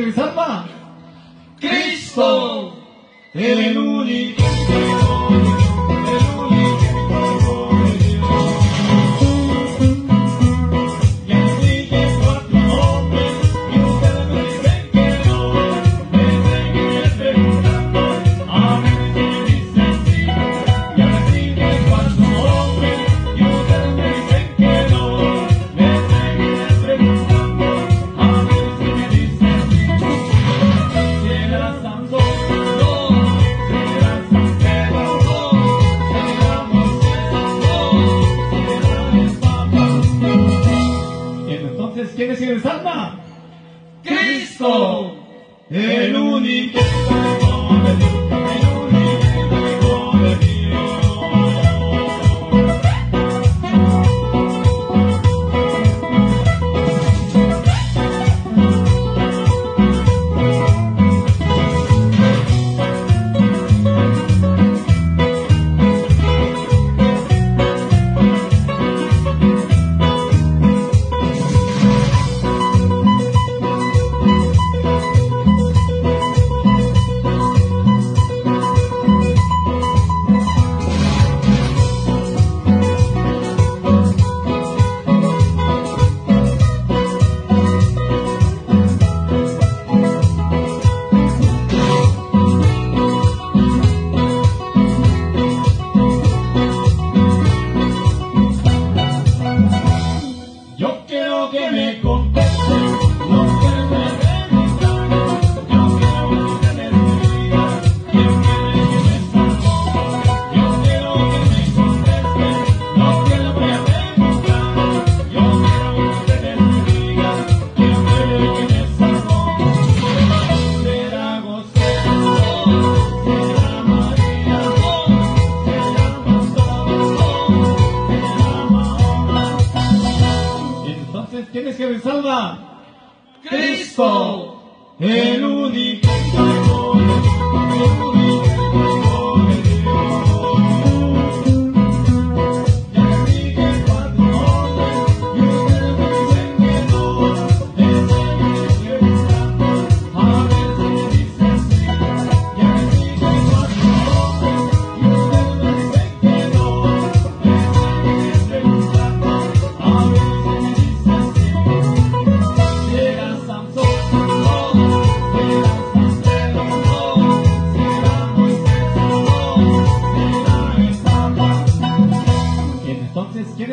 devi salvare Cristo è l'unico Entonces, ¿quién es quien salva? Cristo, el único. que me me salva. Cristo, el único.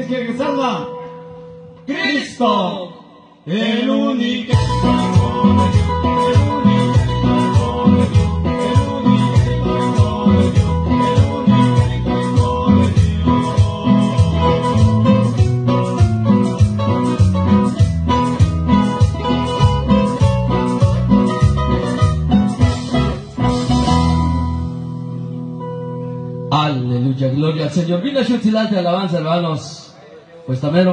es quien que salva? Cristo, el único. Aleluya, gloria al Señor. Vino a de alabanza, hermanos. Pues también